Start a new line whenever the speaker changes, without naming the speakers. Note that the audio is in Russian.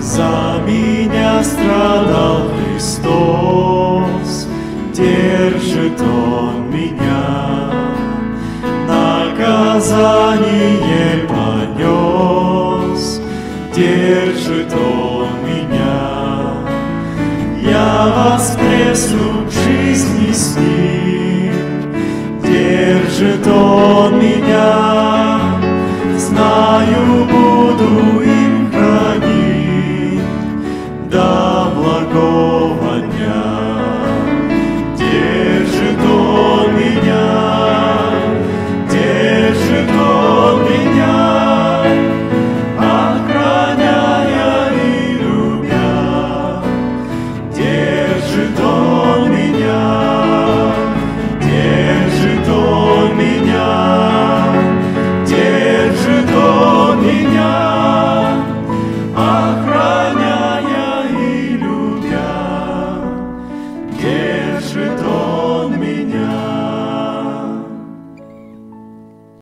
За меня страдал Христос, держит Он меня. Наказание понес, держит Он меня. Я воскресну к жизни с Ним, держит Он лежит он меня.